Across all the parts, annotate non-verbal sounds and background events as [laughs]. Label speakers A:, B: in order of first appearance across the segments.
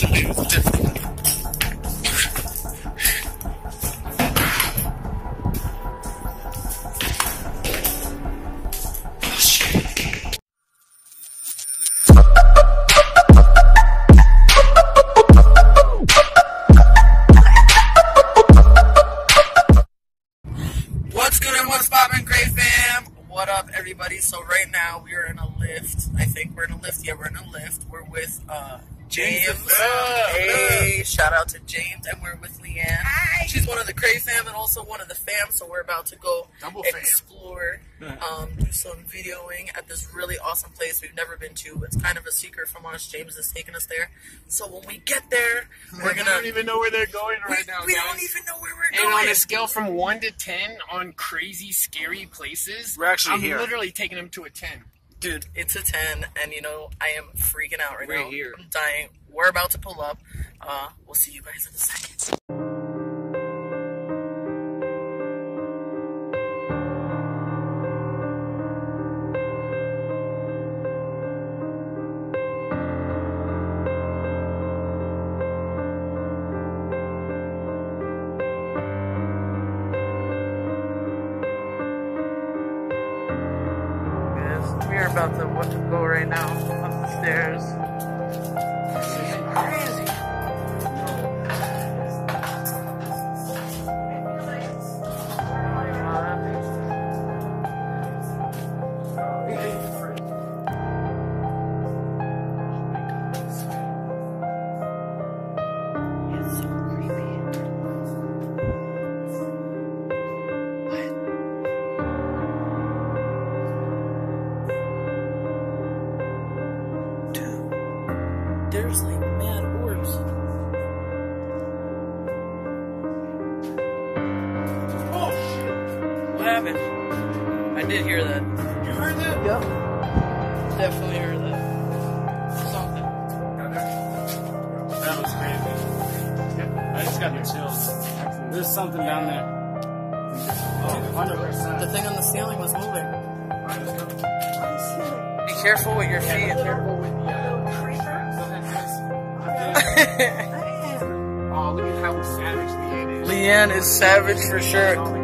A: Somebody was lifting.
B: What's good and what's poppin', Cray fam? What up, everybody? So right now we are in a lift. I think we're in a lift. Yeah, we're in a lift. We're with uh, James. Hey, shout out to James, and we're with Leanne. Hi. She's one of the Cray fam and also one of the fam. So we're about to go
A: Double
B: explore, [laughs] um, do some videoing at this really awesome place we've never been to. It's kind of a secret from us. James is taking us there. So when we get there, we're gonna.
A: We don't even know where they're going
B: we
A: right now,
B: we
A: guys.
B: don't even know where we're
C: And
B: going.
C: on a scale from one to ten on crazy, scary places,
A: We're actually
C: I'm
A: here.
C: literally taking them to a ten.
B: Dude, it's a 10, and you know, I am freaking out right
C: We're
B: now.
C: here.
B: I'm dying. We're about to pull up. Uh, we'll see you guys in a second. We are about to go right now up the stairs. Crazy. Definitely heard that. Something.
D: That was crazy. I just got the chills. There's something down there. Oh, 100%.
B: The thing on the ceiling was moving. Be careful with your feet. [laughs] [laughs]
C: Oh, look at how savage Leanne is.
B: Leanne is savage for sure.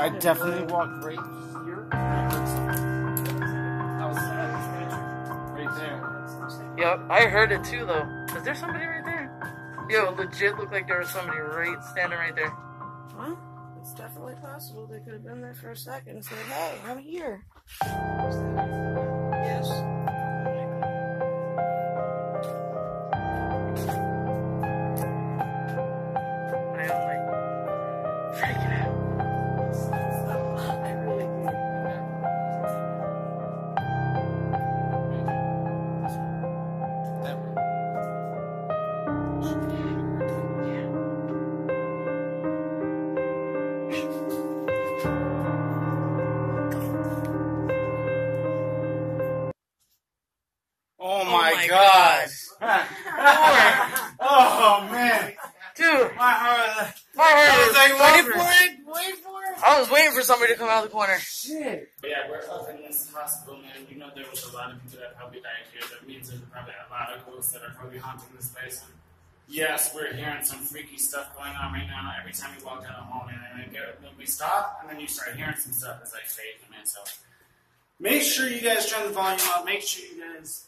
D: I definitely walked right here. That was Right there.
B: Yep, I heard it too though. Is there somebody right there? Yo, legit looked like there was somebody right standing right there.
E: Well, it's definitely possible they could have been there for a second and said, hey, I'm here.
D: Man. You know there was a lot of people that probably died here. That means there's probably a lot of ghosts that are probably haunting this place. And yes, we're hearing some freaky stuff going on right now. Every time we walk down the hall, and then we stop, and then you start hearing some stuff. It's like fake, man. So make sure you guys turn the volume up. Make sure you guys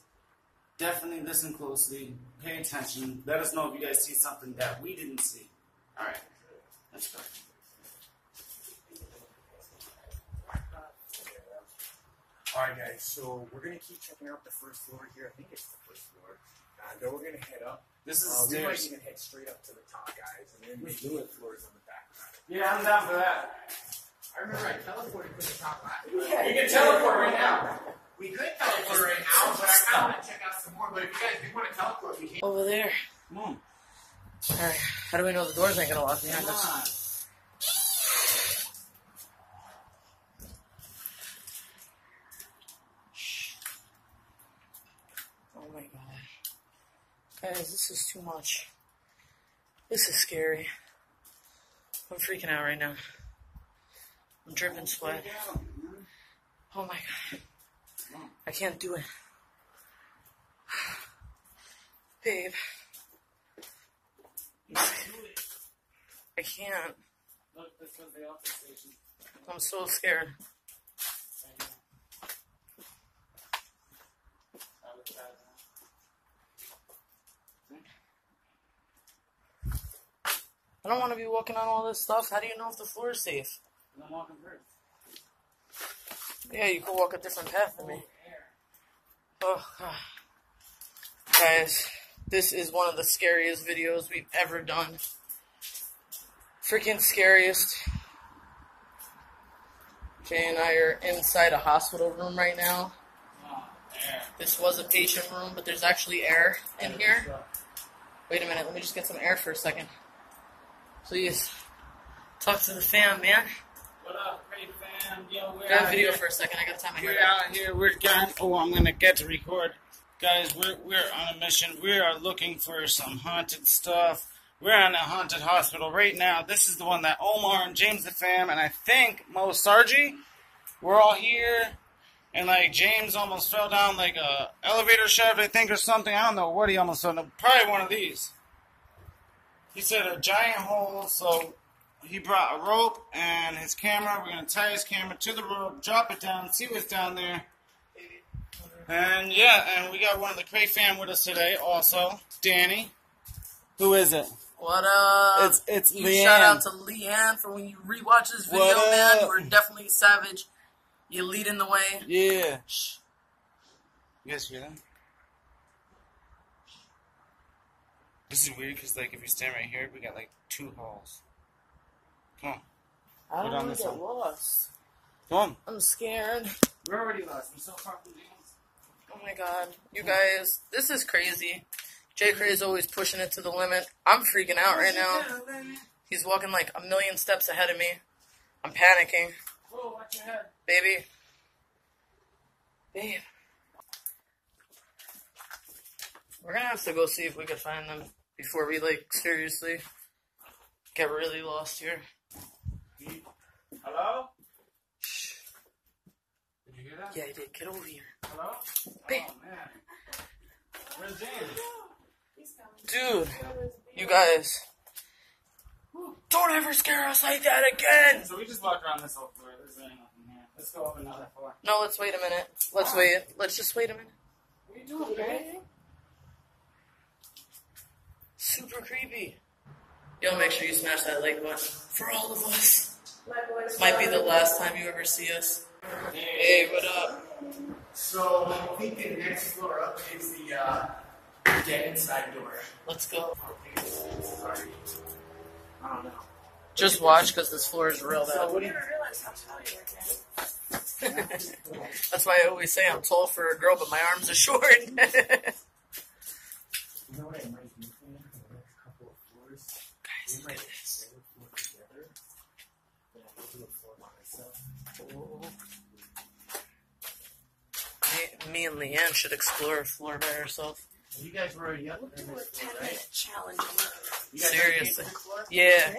D: definitely listen closely, pay attention. Let us know if you guys see something that we didn't see. All right, let's go.
F: Alright guys, so we're gonna keep checking out the first floor here. I think it's the first floor. And then we're gonna head up.
D: This is
F: Uh, we might
D: stairs.
F: even head straight up to the top, guys, and then we do it floors on the back.
D: Yeah, I'm down for that.
C: I remember I teleported to the top last. [laughs]
D: We can teleport right now.
C: We could teleport right now, but I kind of want to check out some more. But if you guys do want to teleport, we can.
B: Over there.
D: Come on.
B: Alright, how do we know the doors ain't gonna lock behind
D: Come
B: us?
D: on.
B: Oh my god. Guys, this is too much. This is scary. I'm freaking out right now. I'm dripping sweat. Oh my god. I can't do it. [sighs] Babe. I can't.
D: Look, this was the office station.
B: I'm so scared.
D: Right here. That was bad.
B: I don't want to be walking on all this stuff. How do you know if the floor is safe?
D: I'm walking first.
B: Yeah, you could walk a different path than me. Oh, God. Guys, this is one of the scariest videos we've ever done. Freaking scariest. Jay and I are inside a hospital room right now. This was a patient room, but there's actually air in here. Wait a minute, let me just get some air for a second. Please. Talk to the fam, man.
D: What up, Cray fam? Yo, we're
B: Grab
D: out
B: video
D: here.
B: for a second, I gotta time my hair.
D: We're out here. We're going. Oh, I'm gonna get to record, guys. We're we're on a mission. We are looking for some haunted stuff. We're on a haunted hospital right now. This is the one that Omar and James the fam and I think Mo Sargi. We're all here, and like James almost fell down like a elevator shaft, I think, or something. I don't know what he almost fell down. Probably one of these. He said a giant hole, so he brought a rope and his camera. We're gonna tie his camera to the rope, drop it down, see what's down there. And yeah, and we got one of the Cray fam with us today, also Danny. Who is it?
B: What up?
D: It's it's
B: You
D: Leanne.
B: shout out to Leanne for when you rewatch this video,
D: What
B: man.
D: up?
B: We're definitely savage. You're leading the way.
D: yeah. Shh. You guys hear that? This is weird because like if you stand right here, we got like two halls. Come on,
B: I
D: We're
B: don't
D: down
B: want
D: this
B: to get
D: one.
B: lost.
D: come on.
B: I'm scared.
D: We're already lost. We're so far from James.
B: Oh my god. You guys, this is crazy. J. Cray is always pushing it to the limit. I'm freaking out right now. He's walking like a million steps ahead of me. I'm panicking.
D: Whoa, watch your head.
B: Baby. Babe. We're gonna have to go see if we can find them before we like seriously get really lost here.
D: Hello? Did you hear that?
B: Yeah, I did. Get over here.
D: Hello? Oh man. Where's?
B: Dude, you guys. Don't ever scare us like that again!
D: So we just walked around this whole floor. There's really nothing here. Let's go up another floor.
B: No, let's wait a minute. Let's wait. Let's just wait a minute.
D: What are you doing, babe?
B: Super creepy. Y'all make sure you smash that like button for all of us. Might be the last time you ever see us. Hey, what up?
C: So I think the next floor up is the uh, get inside door.
B: Let's go.
C: Sorry. I don't know.
B: Just watch because this floor is real
C: So
B: bad.
C: what do you?
E: never realized how tall you were, Ken. [laughs]
B: That's why I always say I'm tall for a girl, but my arms are short. [laughs]
C: You know what I might do for you for the next couple of floors?
B: Guys,
C: We
B: look
C: might
B: at this.
C: share a floor together. Then I'll do a floor by myself.
B: Me, me and should explore a floor by herself.
C: You guys were already up there.
E: Do a
C: this
E: 10
C: floor, right?
E: minute challenge.
B: Seriously.
C: already came to the floor?
B: Yeah.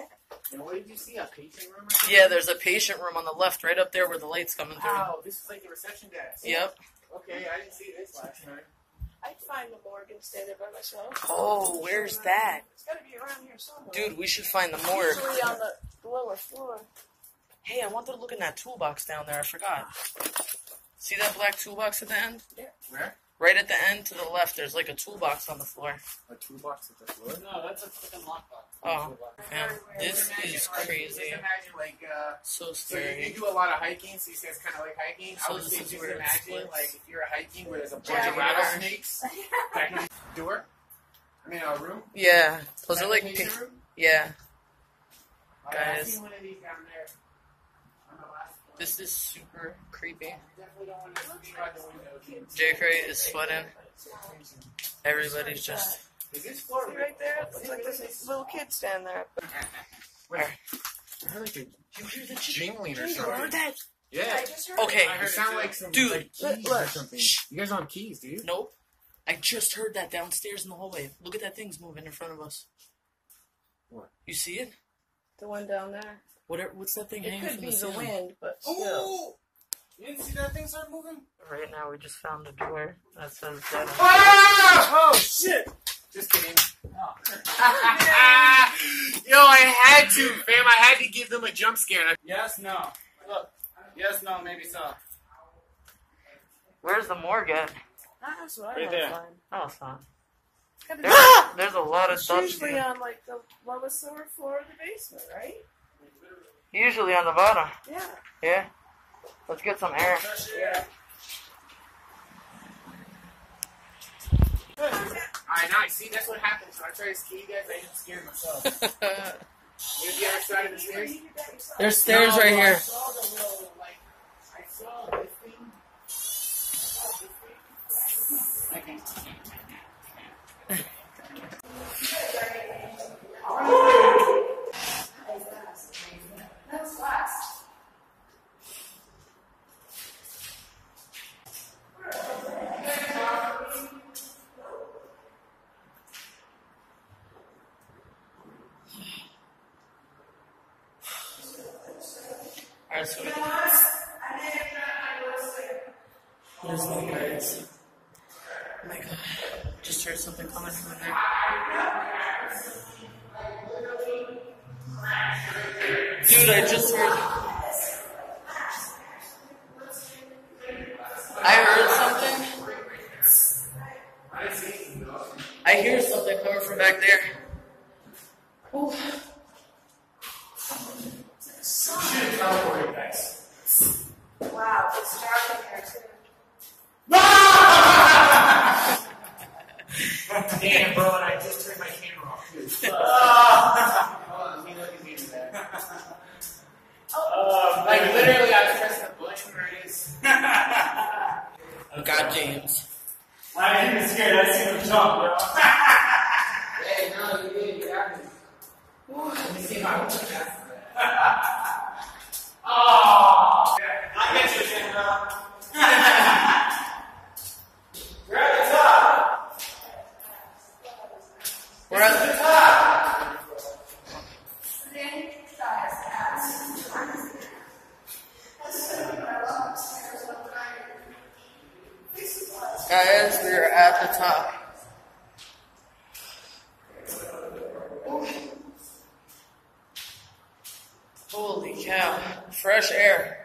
C: And what did you see? A patient room? Or?
B: Yeah, there's a patient room on the left, right up there where the light's coming through.
C: Wow, this is like the reception desk.
B: Yep.
C: Okay, I didn't see this last time.
E: I'd find the morgue and stay there by myself.
B: Oh, where's that?
E: It's gotta be around here somewhere.
B: Dude, we should find the morgue.
E: Usually on the lower floor.
B: Hey, I wanted to look in that toolbox down there. I forgot. See that black toolbox at the end? Yeah.
C: Where?
B: Right at the end to the left, there's like a toolbox on the floor.
C: A toolbox at the floor?
D: No, that's a fucking lockbox.
B: Oh, man. This
C: Imagine,
B: is
C: like,
B: crazy.
C: Just imagine, like, uh,
B: So
C: so you, you
B: scary.
C: do a lot of hiking, so you say it's kind of like hiking.
B: So
C: I would
B: this
C: say
B: is
C: just
B: where
C: imagine,
B: splits?
C: like, if you're hiking where there's a bunch
E: Yeah,
C: of
E: we are.
C: rattlesnakes back in the door. I mean, a room.
B: Yeah, those are like,
C: Patient
B: pink-
C: room.
B: yeah.
C: Alright, I've
B: Guys.
C: seen one of these down there. On the last floor.
B: This is super creepy.
C: Definitely don't want to see by the window.
B: J. Cray is sweating. Everybody's just.
C: Is this floor
E: See right there? Looks like there's a little kid standing there.
C: Where? I heard like a
B: You hear the
C: jingling or
E: You heard
C: something.
E: that?
C: Yeah.
E: just heard
B: Okay.
C: It sounded like some
B: Dude,
C: like
E: look,
C: keys
E: look.
C: or something. You guys on keys, dude?
B: Nope. I just heard that downstairs in the hallway. Look at that thing's moving in front of us.
C: What?
B: You see it?
E: The one down there.
B: What? What's that thing
E: It
B: hanging
E: could
B: from
E: be the
B: ceiling?
E: wind, but still.
D: Oh! You didn't see that thing start moving?
B: Right now, we just found a door that says that.
C: Ah! Oh shit! Just kidding. [laughs] Yo, I had to, fam. I had to give them a jump scare.
D: Yes, no. Look. Yes, no, maybe so.
B: Where's the morgue at?
E: That's what I
D: Right
E: want
D: there.
E: find.
B: Oh, it's not.
E: It's gotta be-
B: There's, there's a lot of
E: It's
B: stuff.
E: usually
B: here.
E: on like the lowest floor floor of the basement, right?
B: Usually on the bottom.
E: Yeah.
B: Yeah. Let's get some air.
E: Yeah.
C: Alright, now I see that's what happens when I try to ski you guys. I get scared myself. [laughs] You the other side of the stairs?
B: There's stairs
C: No,
B: right
C: I
B: here.
C: saw the little, like, I saw this thing. I can
B: Alright, so I hear something coming from back there. Ooh.
E: Wow, it's dark in here too. [laughs]
C: Damn, bro, and I just turned my camera off. too. [laughs] Hold on, let me look at these there.
D: Oh,
C: Like, literally, I pressed the button where it is. [laughs]
B: Oh, God, James.
D: I ain't even scared. I see him jump, bro.
C: Hey, no, you did. You got me. Let me see my [laughs]
D: Oh! I get you, Jim, bro. [laughs] You're at the top.
B: We're at the top. Guys, we are top. Holy cow. Fresh air.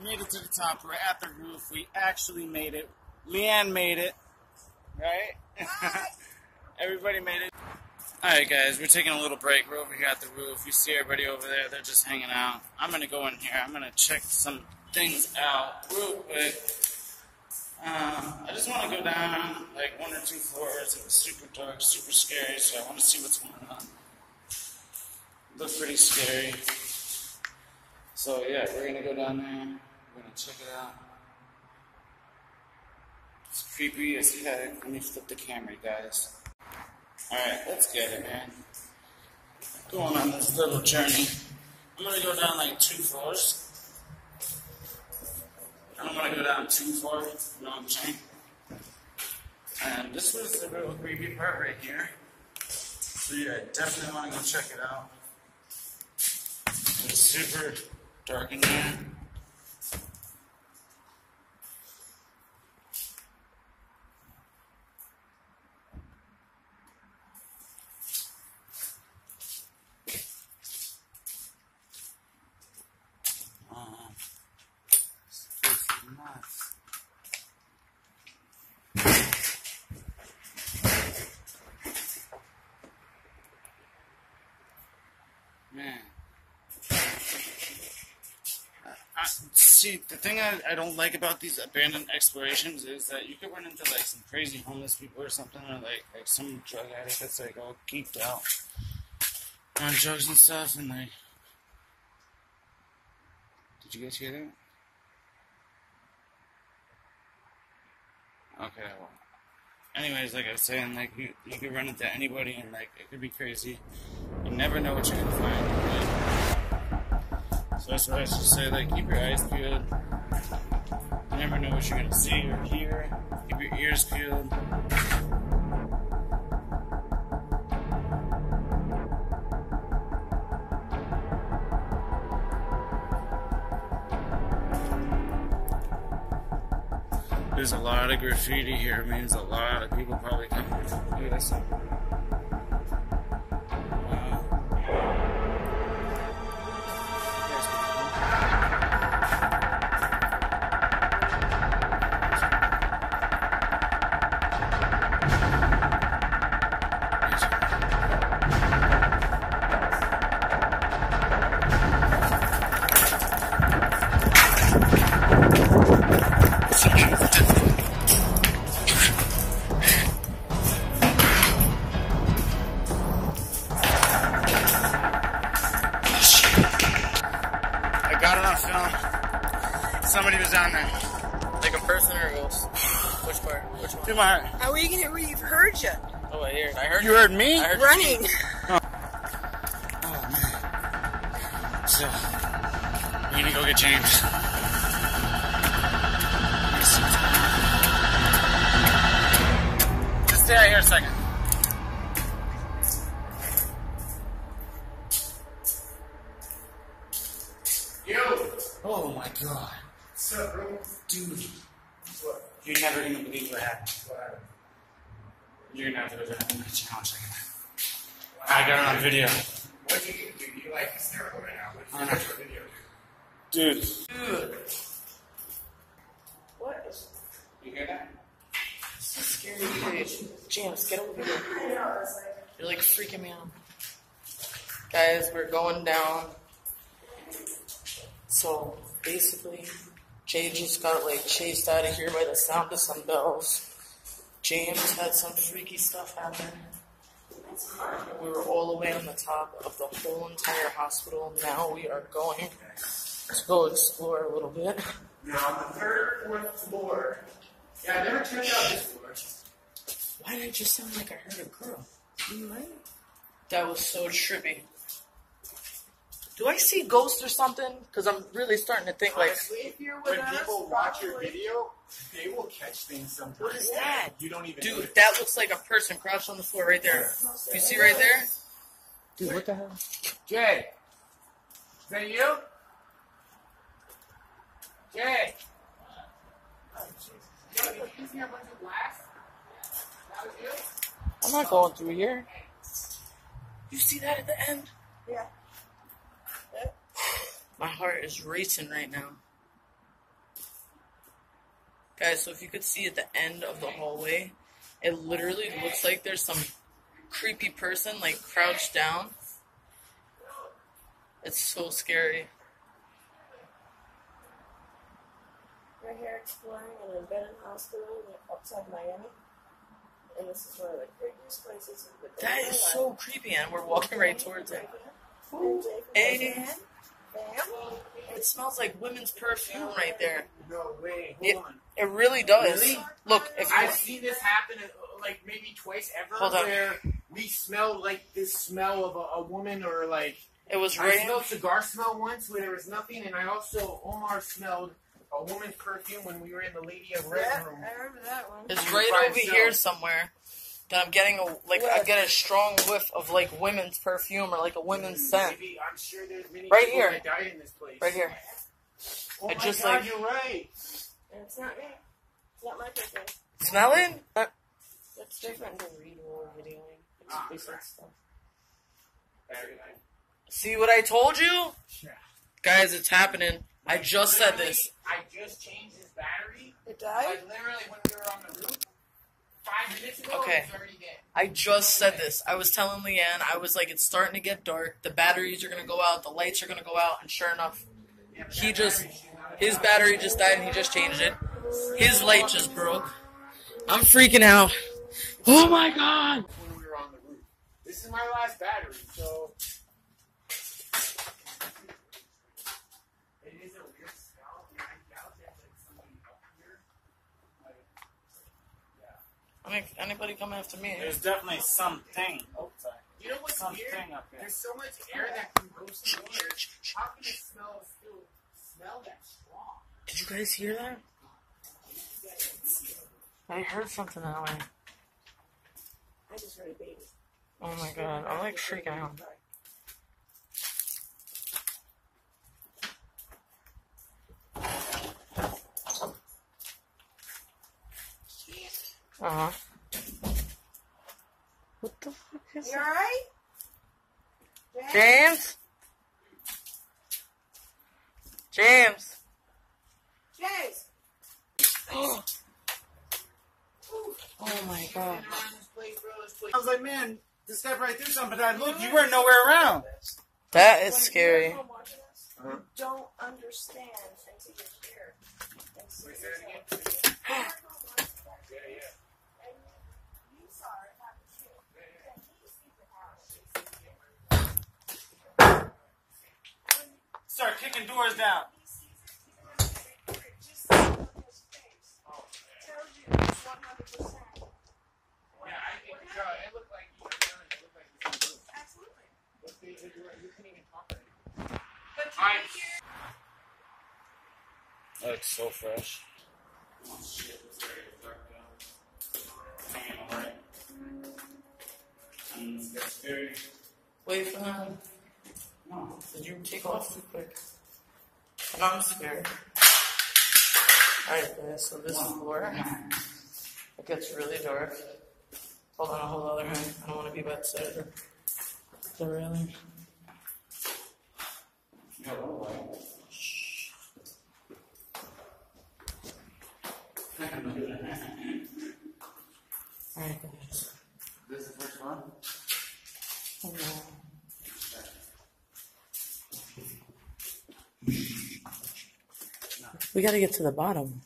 D: Made it to the top. We're at the roof. We actually made it. Leanne made it. Right? [laughs] everybody made it. Alright, guys, we're taking a little break. We're over here at the roof. You see everybody over there. They're just hanging out. I'm to go in here. I'm to check some things out real quick. Um, I just want to go down like one or two floors. It was super dark, super scary, so I want to see what's going on. Looks pretty scary. So yeah, we're gonna go down there. We're gonna check it out. It's creepy as heck. Let me flip the camera, guys. Alright, let's get it, man. Going on this little journey. I'm gonna go down like two floors. I don't wanna go down too far, you know what I'm saying? And this was the real creepy part right here. So yeah, definitely wanna go check it out. It's super dark in there. Um, it's nuts. Man. I, see, the thing I, I don't like about these abandoned explorations is that you could run into like some crazy homeless people or something, or like like some drug addict that's like all geeked out on drugs and stuff, and like. Did you guys hear that? Okay. Well. Anyways, like I was saying, like you, you could run into anybody and like it could be crazy. You never know what you're gonna find. So that's why I should say like keep your eyes peeled. You never know what you're gonna see or hear. Keep your ears peeled. There's a lot of graffiti here. It means a lot of people probably come. Look at this. Film. Somebody down there.
B: Like a person or a ghost? Which part? Which one?
D: Do my heart.
E: How are you gonna? We've heard you
B: Oh, I heard. I heard.
D: You heard me?
B: I heard
E: running. Oh.
D: oh man So, we need to go get James.
C: What
D: you
C: do? You like hysterical right now.
D: I know.
C: Your video?
D: Dude.
B: Dude,
E: What is
D: You hear that?
B: this is scary place. James, get over here. You're like freaking me out. Guys, we're going down. So basically, Jay just got like chased out of here by the sound of some bells. James had some freaky stuff happen. We were all the way on the top of the whole entire hospital. Now we are going to go explore a little bit.
C: Now, on the third, fourth floor. Yeah, I never checked out this floor.
B: Why did I just sound like I heard a girl? That was so trippy. Do I see ghosts or something? Because I'm really starting to think like,
C: Honestly,
E: if you're with
C: when
E: us,
C: people watch your video, they will catch things sometimes.
B: What is that?
C: You don't even
B: dude,
C: notice.
B: that looks like a person crouched on the floor right there. You see right there? Dude, what the hell?
C: Jay! Is that you? Jay! Yo, did you just hear a bunch of blasts? That was you?
B: I'm not going through here. You see that at the end?
E: Yeah. [sighs]
B: My heart is racing right now. Guys, so if you could see at the end of the hallway, it literally looks like there's some creepy person like crouched down. It's so scary.
E: We're here exploring an abandoned hospital outside Miami. And this is one of the creepiest places in the
B: That is so creepy, and we're walking right towards it.
E: And Jay from
B: Hey.
E: Bam.
B: It smells like women's perfume right there.
C: No way. Hold
B: It,
C: on.
B: it really does.
C: Really?
B: Look, if
C: I've
B: you
C: seen this happen uh, like maybe twice ever
B: Hold on.
C: where we smell like this smell of a, a woman or like
B: it was
C: I
B: right.
C: smelled cigar smell once where there was nothing and I also Omar smelled a woman's perfume when we were in the Lady of Red
E: Yeah,
C: room.
E: I remember that one.
B: It's right over
C: itself.
B: here somewhere. That I'm getting a like I get a strong whiff of like women's perfume or like a women's scent.
C: Maybe I'm sure there's many
B: Right here.
C: that died in this place.
B: Right here.
C: Oh
B: I
C: my
B: just,
C: God,
B: like-
C: you're right.
E: It's not me. It's not my perfume.
B: Smelling? it? Uh,
E: It's different.
B: read while we're videoing.
C: Ah,
B: Basic
C: crap.
B: stuff.
C: Very nice.
B: See what I told you?
C: Yeah.
B: Guys, it's happening. I just said this.
C: I just changed his battery.
E: It died?
C: Like literally when we were on the roof. Five minutes ago,
B: Okay.
C: it's already dead.
B: I just said this. I was telling Leanne, I was like, it's starting to get dark. The batteries are gonna go out. The lights are gonna go out. And sure enough,
C: Yeah,
B: he just
C: battery should not have
B: his battery just died and he just changed it. His light just broke. I'm freaking out. Oh my god!
C: when we were on the roof. This is my last battery, so. It is a weird smell, and I doubt there's like somebody up here. Like,
B: any, anybody come after me.
D: There's definitely something. Oh, sorry.
G: You know what's
D: Something
G: weird?
D: up there.
G: There's so much air that can go through here. How can it smell still smell that strong?
B: Did you guys hear that? I heard something that way.
E: I just heard a baby.
B: Oh my god, I'm like freaking out. Uh huh. What the fuck is
E: You
B: that?
E: alright?
B: James? James?
E: James! [gasps]
B: oh my god.
D: I was like, man, this step right through something, but I looked, you weren't nowhere around.
B: That is scary.
E: People
C: Uh-huh.
E: Don't understand until you're here. [gasps] And see
G: Wait, say it again.
E: And you saw it happen too. And he's superpowered.
D: Start kicking doors down.
E: He sees it, he just sees it on his face. Tells you it's 100%.
G: Yeah, I think so. It looked like you were done. It looked like you were done.
E: Absolutely.
G: But they- they were- You couldn't even talk right now.
E: But you
G: I-
E: can hear
D: That looks so fresh. Shit, it's very dark now. Damn, alright. And it's gets very.
B: Wait for them.
D: No.
B: Did you take off too quick? And I'm scared. Alright guys, so this is where it gets really dark. Hold on, I'll hold other hand. I don't want to be bad side the railing.
D: Yeah, what light? [laughs]
B: Alright guys.
D: This is the first one?
B: Oh, We gotta get to the bottom.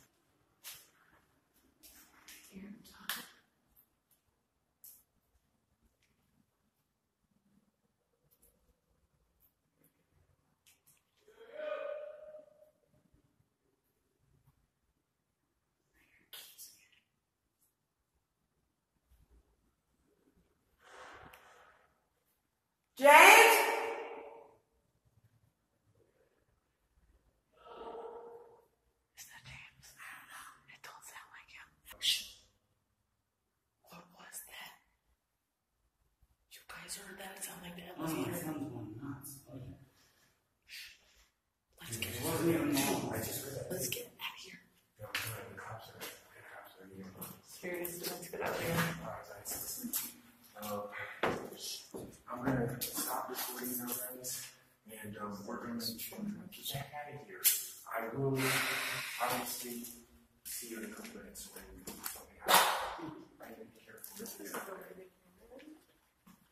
E: James?
B: Is that James? I don't know. It don't sound like him. Shh. What was that? You guys heard that? It sounded like the
D: Oh, my
B: elevator.
D: phone's going nuts. Okay.
B: Let's get
D: It wasn't even on.
C: I just heard that.
B: let's get out of here.
C: No, the cops are, the cops are, you know.
B: Seriously, let's get out of here.
C: Um, I'm gonna stop recording now, guys, and um, we're gonna get you out of here. I will obviously see you in a couple minutes when something happens. I need to be careful. This is-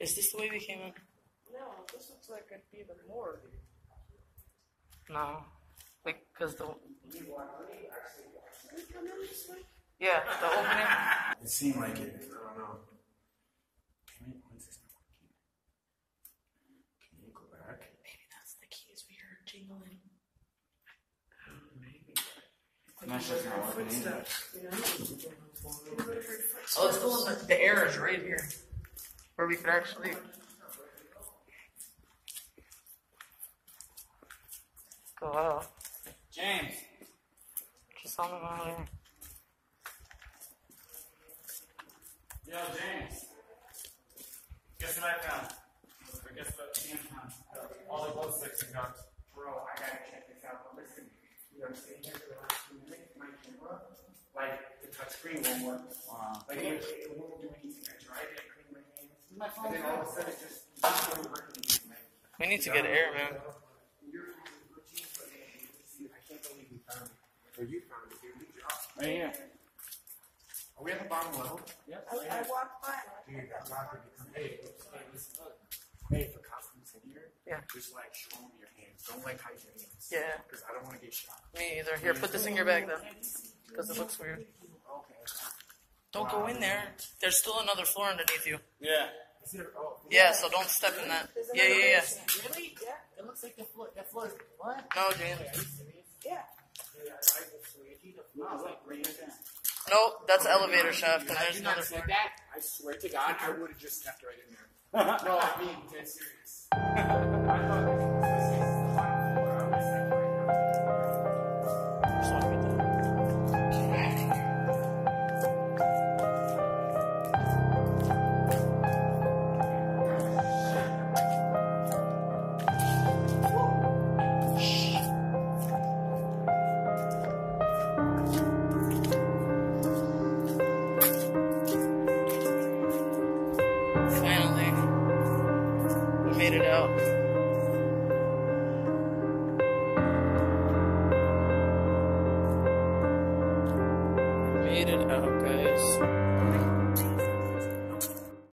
B: Is this the way we came in?
E: No, this looks like it'd be the morgue.
B: No. Like, cause the
E: Can we come in this way?
B: yeah, the opening.
C: It seemed like it. I don't know. Damn it, when's this? Can you go back?
B: Maybe that's the keys we heard jingling.
C: Maybe.
D: That's just not working either.
B: Oh, it's cool. The, the air is right here, where we could actually. Go.
D: James.
B: Just on the there.
D: Yo, James. Guess what I found? Or guess what Ian found? All the glow sticks we got.
C: Bro, I gotta check this out. But listen, you know, I'm sitting here for the last few minutes, my camera, like, the touch screen won't work.
D: Wow.
C: Like, it, it won't do anything. I tried it, I cleaned my hands.
D: My
C: And
D: phone
C: then all of a sudden, it just, it just won't work anything.
B: We need to get air, man.
C: you're routine, but man, see, I can't believe you found it. You found it, dude. Good job.
D: Right here.
C: Are we at the bottom level?
D: Yep.
E: I, I walked by
C: Dude, that's not gonna become. Hey, hey, listen. Hey, if a cop in here,
B: Yeah.
C: just like show them your hands. Don't like hide your hands.
B: Yeah.
C: Because I don't want to get shot.
B: Me either. Here, put this in your bag then, because it looks weird.
C: Okay.
B: Don't go in there. There's still another floor underneath you.
D: Yeah.
C: Is there? Oh,
B: Yeah, so don't step in that. Yeah, yeah, yeah.
G: Really?
E: Yeah.
G: It looks like the floor. That floor. What?
B: No, James.
E: Yeah.
C: Yeah, I just wait.
G: No, it's like right there.
B: Nope, that's elevator shaft, and
C: Had
B: there's another
C: said
B: floor.
C: that, I swear to God, I would have just stepped right in there. [laughs] no, I'm being dead serious. [laughs]